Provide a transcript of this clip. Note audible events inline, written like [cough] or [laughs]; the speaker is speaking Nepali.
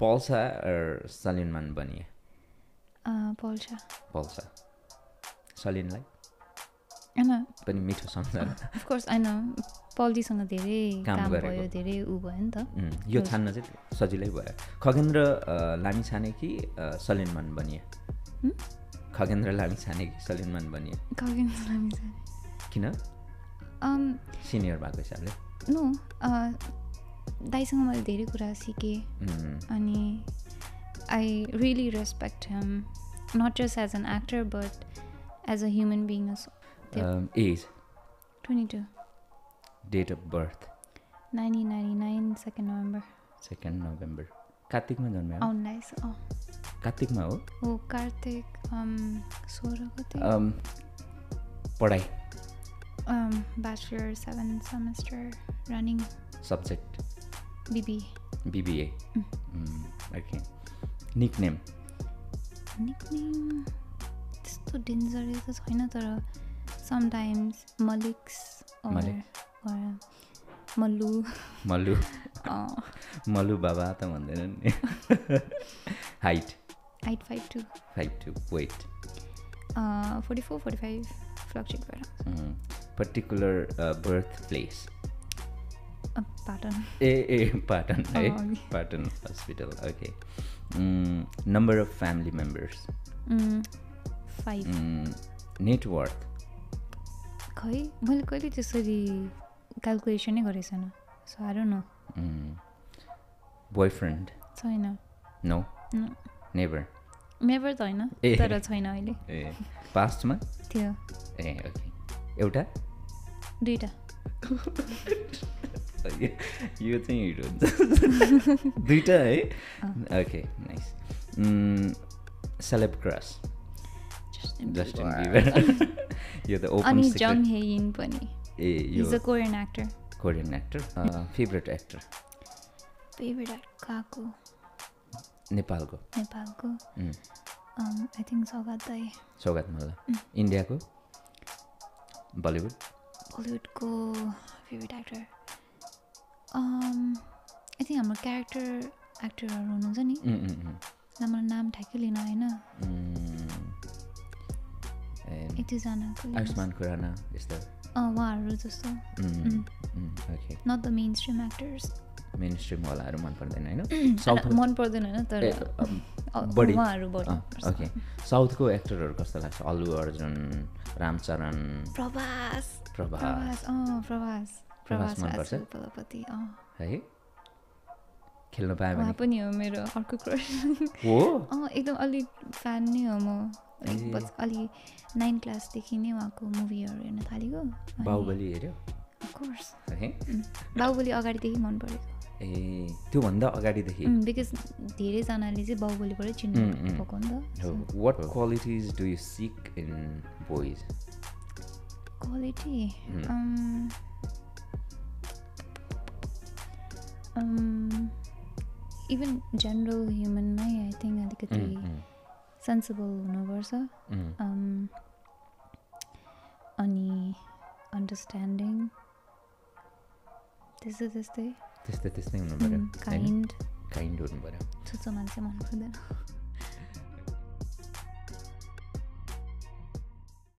पल्सा सलिनमान बनिए। पल्सा। पल्सा। सलिनलाई? होइन। पनि मिठो सम्झना अफकोर्स होइन। पल्जीसँग धेरै काम। भयो धेरै ऊ भयो नि त। यो छान्न चाहिँ सजिलै भयो। खगेन्द्र लामी छाने कि सलिनमान बनिए? खगेन्द्र लामी छाने कि सलिनमान बनिए? खगेन्द्र लामी छ किन? सिनियर भएको हिसाबले। नो दाइसँग मैले धेरै कुरा सिकेँ अनि I really respect him not just as an actor but as a human being age twenty two date of birth nineteen ninety nine second November second November कार्तिकमा जन्म्यो उन्नाइस कार्तिकमा हो? हो कार्तिक सोह्र कति पढाइ? Bachelor seven semester running subject BB BBA okay nick name nickname त्यस्तो डेन्जर त छैन तर समटाइम्स मलिक्स मलिक। मल्लु मल्लु मल्लु बाबा त भन्दैनन् नि. Height height five two five two weight forty four forty five fluctuate भएर पर्टिकुलर बर्थ प्लेस पाटन ए ए पाटन है। Patan hospital okay number of family members net worth खै मैले कहिले त्यसरी क्यालकुलेसनै गरेको छैन। सो आएर न बोयफ्रेन्ड छैन। नो न। नेभर नेभर त होइन ए। तर छैन अहिले। [laughs] ए पास्टमा थियो। ए ओके एउटा? दुइटा [laughs] [laughs] यो चाहिँ हिरो हुन्छ। [laughs] दुइटा है? Okay nice celeb crush Justin Bieber यो त ओपन जङ हेइन पनि। ए इज अ यो Korean actor Korean actor favourite actor favourite actor कहाँको नेपालको। नेपालको। आई थिङ्क सौगात दाई। सौगात मल्ल इन्डियाको? बलिउड? बलिउडको फेभरेट एक्टर आई थिङ्क हाम्रो क्यारेक्टर एक्टरहरू हुनुहुन्छ नि? मलाई नाम ठ्याक्कै लिन होइन उम्, ए, एक दुईजनाको लिनुहोस्। आयुष्मान खुराना यस्तो। अँ उहाँहरू जस्तो। Not the mainstream actors मेन मन पर्दैन होइन? मन पर्दैन होइन तर उहाँहरू। ओके साउथको एक्टरहरू कस्तो लाग्छ? अल्लु अर्जुन रामचरण। प्रभास। प्रभास। प्रभास। प्रभास मनपर्छ? है? खेल्न पायो उहाँ पनि हो मेरो अर्को क्रस। हो? अँ एकदम अलिक फ्यान नै हो म। अलि नाइन क्लासदेखि नै उहाँको मुभीहरू हेर्न थालेको। बाहुबली हेऱ्यो? Course. है? बाहुबली अगाडिदेखि मन परेको ए त्योभन्दा अगाडिदेखि? बिकज धेरैजनाले चाहिँ बाहुबलीबाटै चिन्नु. भएको नि त। What qualities do you seek in boys quality even general ह्युमनमै I think अलिकति सेन्सिबल हुनुपर्छ अनि अन्डरस्ट्यान्डिङ त्यस्तै त्यस्तै त्यस्तै त्यस्तै हुनु पऱ्यो काइन्ड काइन्ड हुनु पऱ्यो छुच्चो मान्छे मन पर्दैन